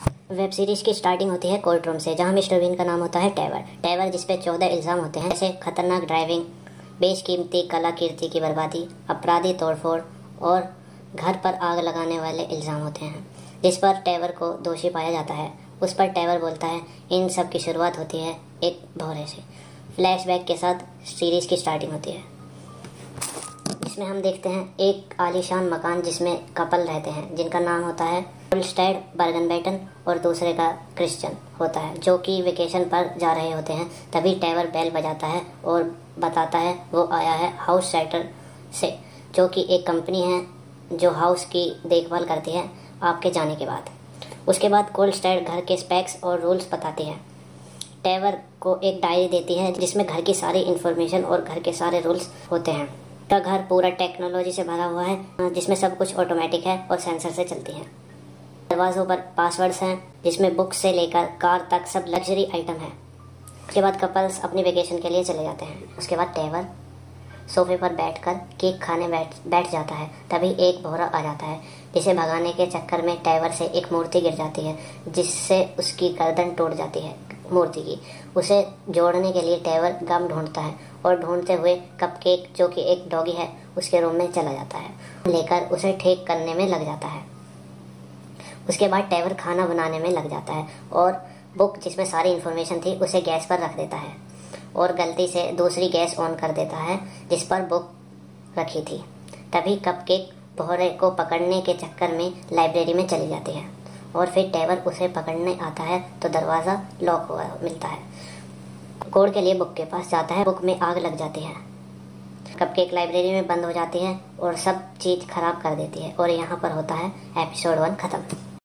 Web series की starting होती है कोर्ट रूम से, जहाँ मिस्टर बीन का नाम होता है टैवर। टैवर जिसपे चौदह इल्ज़ाम होते हैं, जैसे खतरनाक ड्राइविंग, बेशकीमती कला कीर्ति की बर्बादी, अपराधी तोड़फोड़ और घर पर आग लगाने वाले इल्ज़ाम होते हैं, जिस पर टैवर को दोषी पाया जाता है। उस पर टैवर बोलता है, इन सब की शुरुआत होती है एक भौरे से। फ्लैशबैक के साथ सीरीज़ की स्टार्टिंग होती है। इसमें हम देखते हैं एक आलीशान मकान जिसमें कपल रहते हैं, जिनका नाम होता है स्टैड बर्गन बैटन और दूसरे का क्रिश्चियन होता है, जो कि वेकेशन पर जा रहे होते हैं। तभी टैवर बेल बजाता है और बताता है, वो आया है हाउस सेटर से, जो कि एक कंपनी है, जो हाउस की देखभाल करती है आपके जाने के बाद। उसके बाद कोल्ड स्टैड घर के स्पेक्स और रूल्स बताती है। टैवर को एक डायरी देती है, जिसमें घर की सारी इन्फॉर्मेशन और घर के सारे रूल्स होते हैं। का घर पूरा टेक्नोलॉजी से भरा हुआ है, जिसमें सब कुछ ऑटोमेटिक है और सेंसर से चलती है। दरवाजों पर पासवर्ड्स हैं, जिसमें बुक से लेकर कार तक सब लग्जरी आइटम है। उसके बाद कपल्स अपनी वेकेशन के लिए चले जाते हैं। उसके बाद टेवर सोफे पर बैठकर केक खाने बैठ बैठ जाता है। तभी एक भोरा आ जाता है, जिसे भगाने के चक्कर में टैवर से एक मूर्ति गिर जाती है, जिससे उसकी गर्दन टूट जाती है, मूर्ति की। उसे जोड़ने के लिए टैवर गम ढूंढता है और ढूंढते हुए कपकेक जो कि एक डॉगी है, उसके रूम में चला जाता है। लेकर उसे ठीक करने में लग जाता है। उसके बाद टैवर खाना बनाने में लग जाता है और बुक जिसमें सारी इन्फॉर्मेशन थी, उसे गैस पर रख देता है और गलती से दूसरी गैस ऑन कर देता है, जिस पर बुक रखी थी। तभी कपकेक बोहरे को पकड़ने के चक्कर में लाइब्रेरी में चली जाती है और फिर टैवर उसे पकड़ने आता है तो दरवाज़ा लॉक हुआ, मिलता है। कोड के लिए बुक के पास जाता है, बुक में आग लग जाती है। कपकेक लाइब्रेरी में बंद हो जाती है और सब चीज़ खराब कर देती है और यहाँ पर होता है एपिसोड वन ख़त्म।